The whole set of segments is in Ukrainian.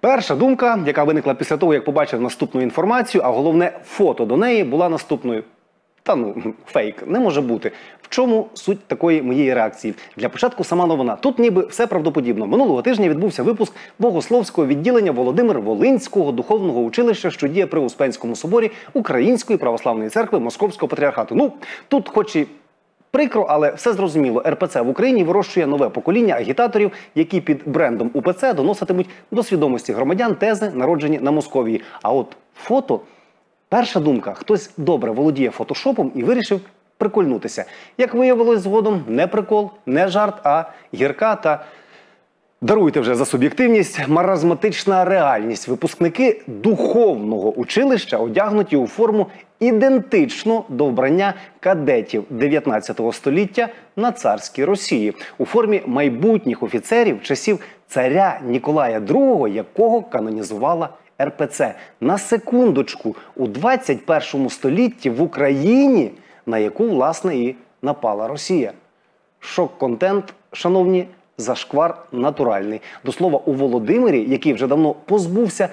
Перша думка, яка виникла після того, як побачив наступну інформацію, а головне фото до неї була наступною. Та ну фейк не може бути. В чому суть такої моєї реакції? Для початку сама новина. Тут ніби все правдоподібно. Минулого тижня відбувся випуск богословського відділення Володимир Волинського духовного училища, що діє при Успенському соборі Української православної церкви Московського патріархату. Ну тут, хоч і Прикро, але все зрозуміло. РПЦ в Україні вирощує нове покоління агітаторів, які під брендом УПЦ доноситимуть до свідомості громадян тези, народжені на Московії. А от фото, перша думка: хтось добре володіє фотошопом і вирішив прикольнутися. Як виявилось згодом, не прикол, не жарт, а гірка та Даруйте вже за суб'єктивність, маразматична реальність. Випускники духовного училища одягнуті у форму ідентично до вбрання кадетів 19 століття на царській Росії у формі майбутніх офіцерів часів царя Ніколая II, якого канонізувала РПЦ. На секундочку у 21 столітті в Україні, на яку власне і напала Росія. Шок-контент, шановні, зашквар натуральний. До слова, у Володимирі, який вже давно позбувся,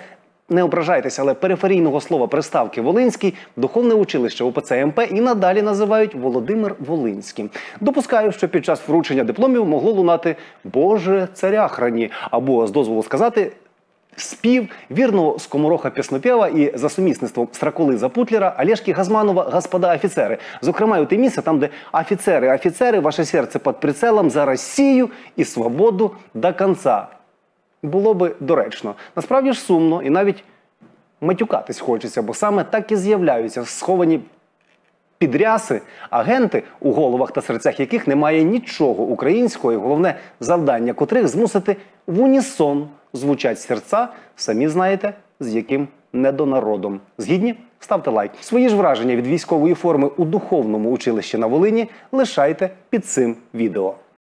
не ображайтеся, але периферійного слова приставки Волинський, духовне училище УПЦ МП і надалі називають Володимир Волинським. Допускаю, що під час вручення дипломів могло лунати Боже царя храні, або з дозволу сказати. Спів вірного скомороха Піснопєва і за сумісництвом Страколи Запутлера Олешки Газманова «Господа офіцери». Зокрема, у те місце, там, де офіцери, офіцери, ваше серце під прицелом за Росію і свободу до кінця. Було би доречно. Насправді ж сумно і навіть матюкатись хочеться, бо саме так і з'являються сховані підряси, агенти, у головах та серцях яких немає нічого українського, і головне завдання котрих змусити в унісон звучать серця, самі знаєте, з яким недонародом. Згідні? Ставте лайк. Свої ж враження від військової форми у духовному училищі на Волині лишайте під цим відео.